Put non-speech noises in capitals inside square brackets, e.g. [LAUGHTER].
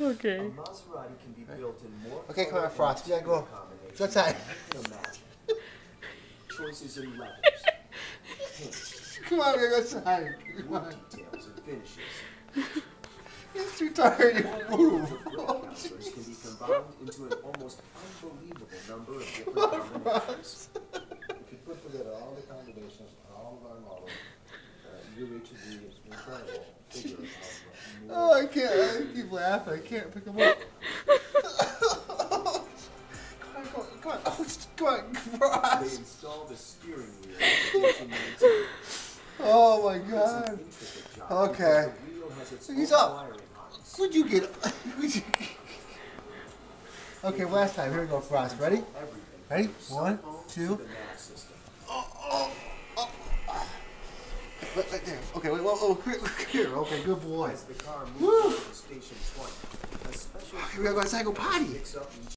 Okay. A Maserati can be built in more Okay, come on, color Frost. and We gotta go. combinations Go outside. than you can imagine. Choices in leathers, paints, [LAUGHS] Come on, we gotta go outside. Come on. details, and finishes. He's too tired to The move. brick counters can be combined into an almost unbelievable number of different combinations. If you put together all the combinations, on all of our models, uh, you reach the incredible [LAUGHS] figure of. uh, Oh, I can't. I keep laughing. I can't pick them up. [LAUGHS] come on, come on, come on. Oh, come on, They the steering wheel in the station 19. Oh my God. Okay. because the wheel has its He's up. Would you get? [LAUGHS] Would you? Okay, last time. Here we go, Frost. Ready? Ready? from your cell One, two. Right, right there. Okay, wait, whoa, whoa, here, [LAUGHS] here. Okay, good boy. As the car Woo. to station 20, a special ah, We gotta go potty. picks up each